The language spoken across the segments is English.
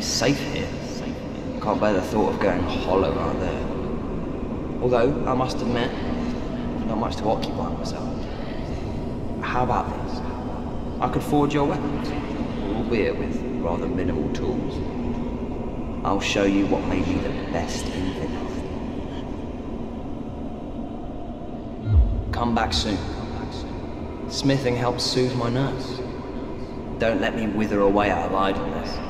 It's safe here. Can't bear the thought of going hollow out there. Although, I must admit, not much to occupy myself. How about this? I could forge your weapons, albeit with rather minimal tools. I'll show you what may be the best in Vinheim. Come back soon. Smithing helps soothe my nerves. Don't let me wither away out of idleness.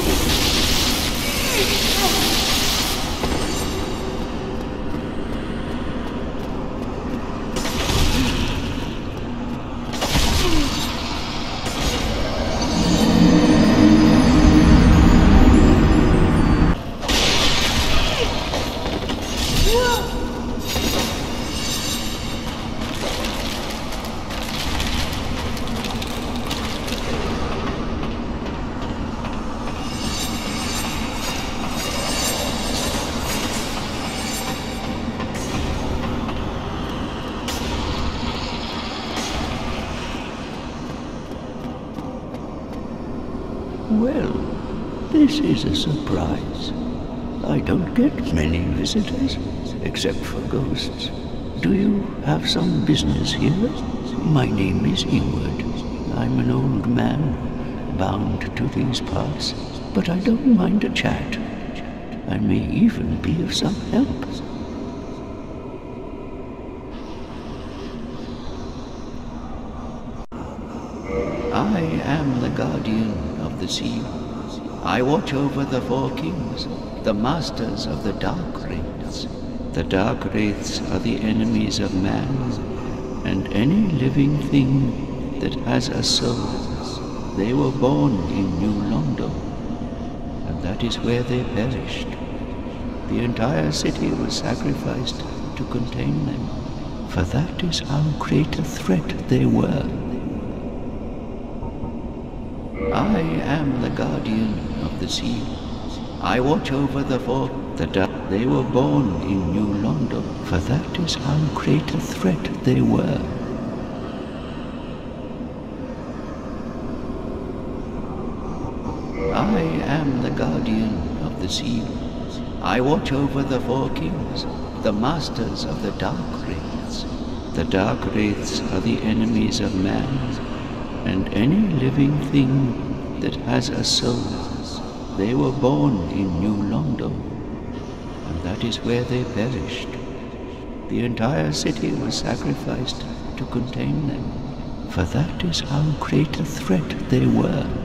Many visitors, except for ghosts. Do you have some business here? My name is Ingward. I'm an old man, bound to these parts, but I don't mind a chat. I may even be of some help. I am the guardian of the sea. I watch over the four kings, the masters of the dark wraiths. The dark wraiths are the enemies of man and any living thing that has a soul. They were born in New Londo, and that is where they perished. The entire city was sacrificed to contain them, for that is how great a threat they were. I am the guardian of the sea. I watch over the four that they were born in New Londo, for that is how great a threat they were. I am the guardian of the sea. I watch over the four kings, the masters of the dark wraiths. The dark wraiths are the enemies of man, and any living thing that has a soul. They were born in New Londo, and that is where they perished. The entire city was sacrificed to contain them, for that is how great a threat they were.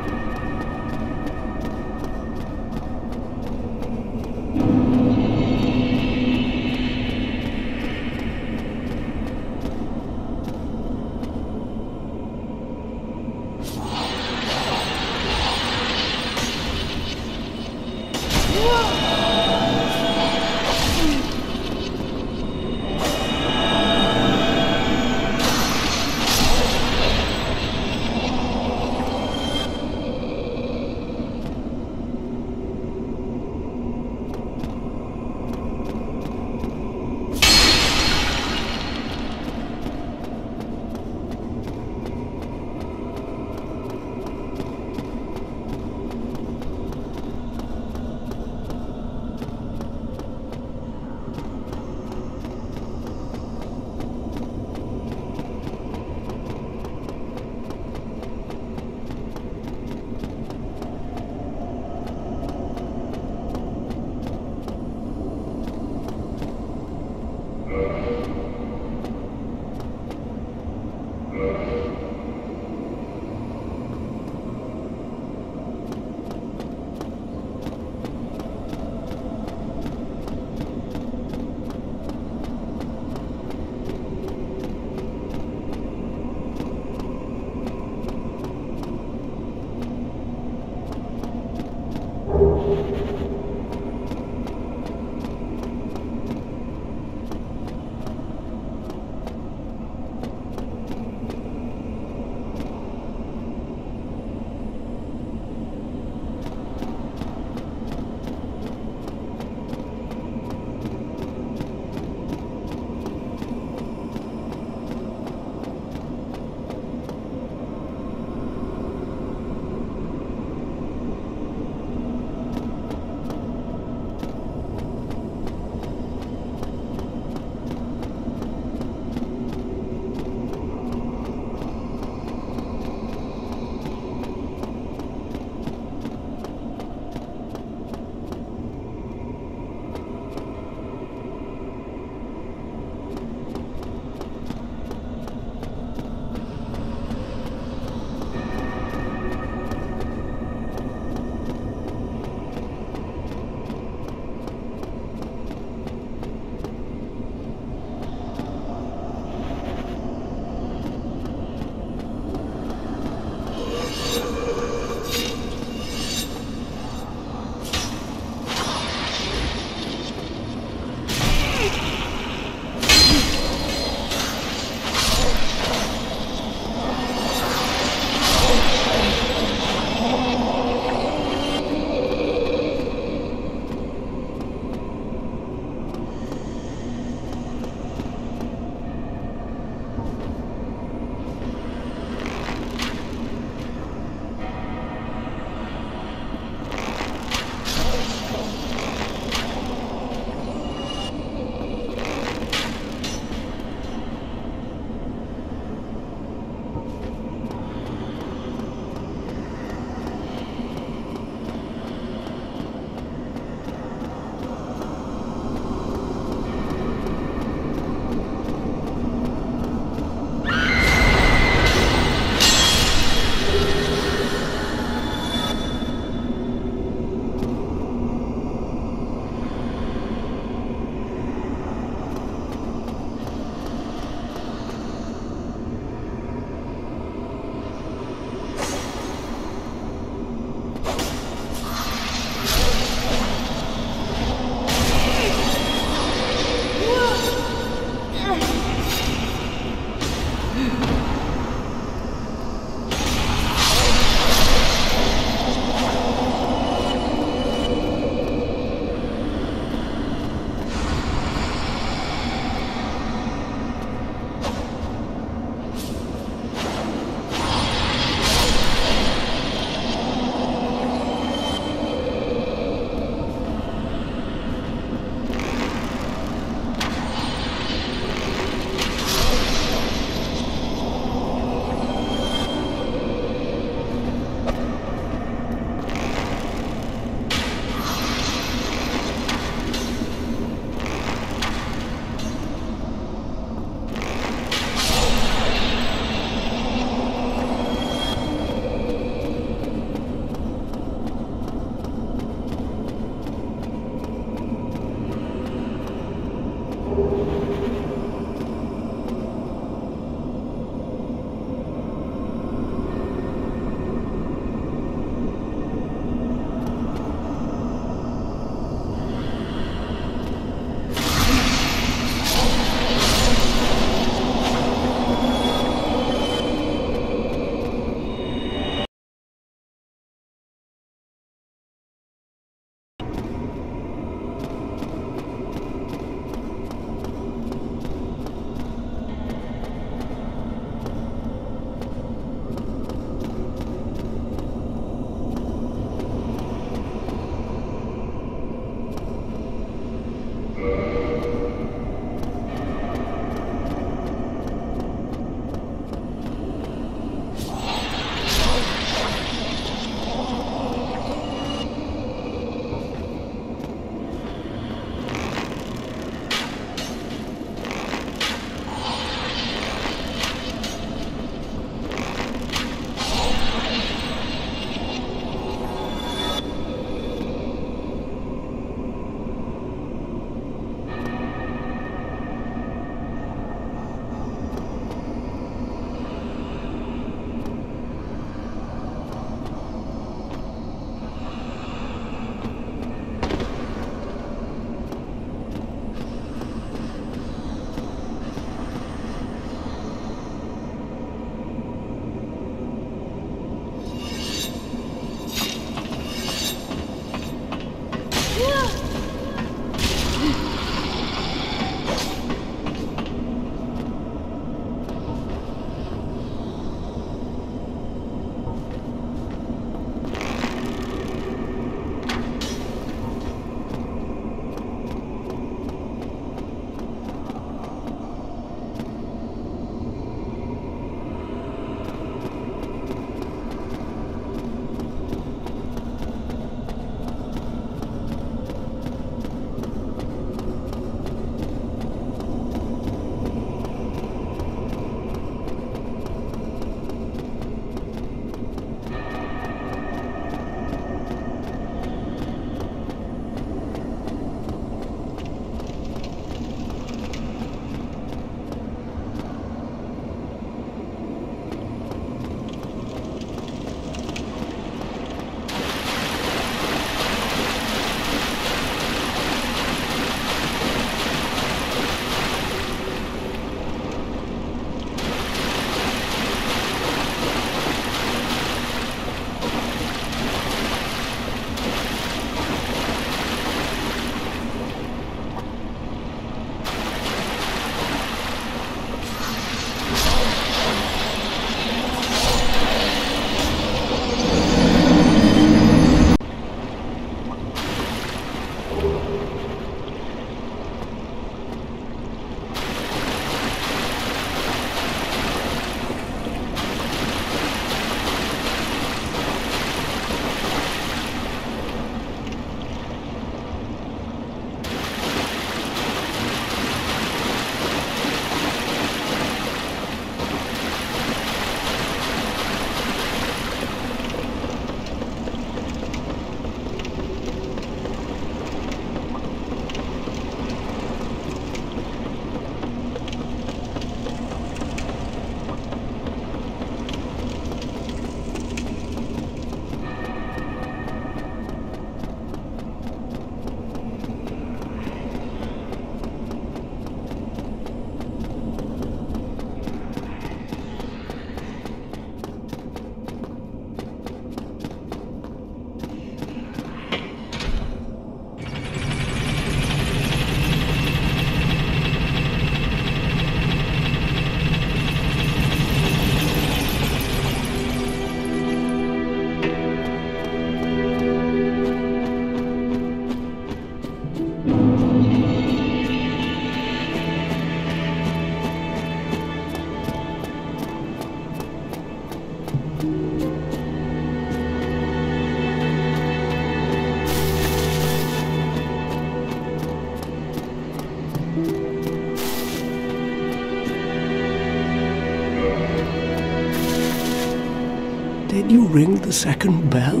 Ring the second bell?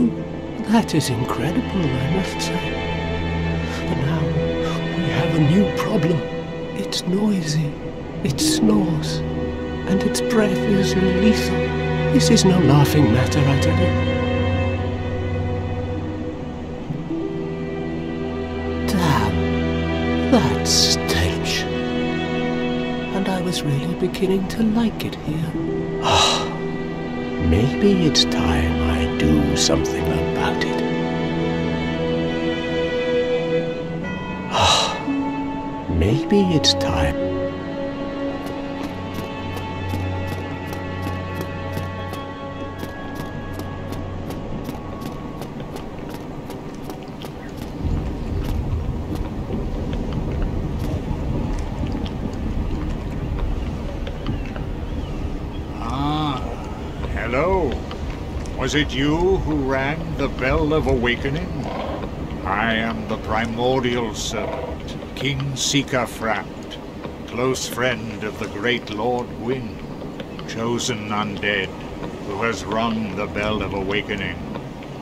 That is incredible, I must say. But now we have a new problem. It's noisy, it snores, and its breath is lethal. This is no laughing matter, I tell you. Damn, that stench. And I was really beginning to like it here. Ah. Maybe it's time I do something about it. Maybe it's time. Was it you who rang the bell of awakening? I am the primordial serpent, Kingseeker Frampt, close friend of the great Lord Gwyn, chosen undead, who has rung the bell of awakening.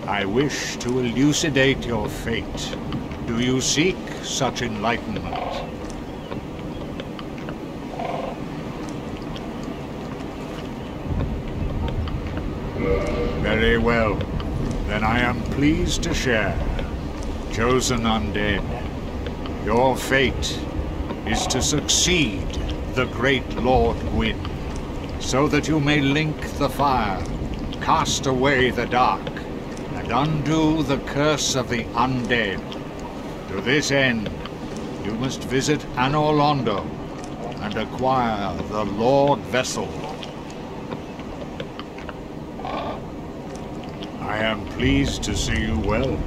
I wish to elucidate your fate. Do you seek such enlightenment? Very well. Then I am pleased to share. Chosen undead, your fate is to succeed the great Lord Gwyn, so that you may link the fire, cast away the dark, and undo the curse of the undead. To this end, you must visit Anor Londo and acquire the Lord Vessel. I am pleased to see you well.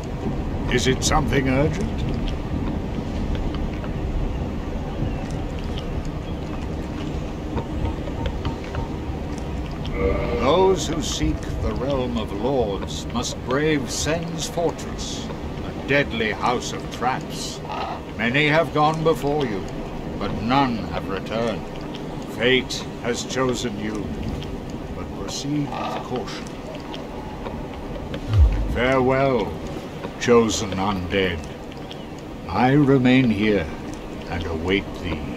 Is it something urgent? Those who seek the realm of lords must brave Sen's fortress, a deadly house of traps. Many have gone before you, but none have returned. Fate has chosen you, but proceed with caution. Farewell, chosen undead. I remain here and await thee.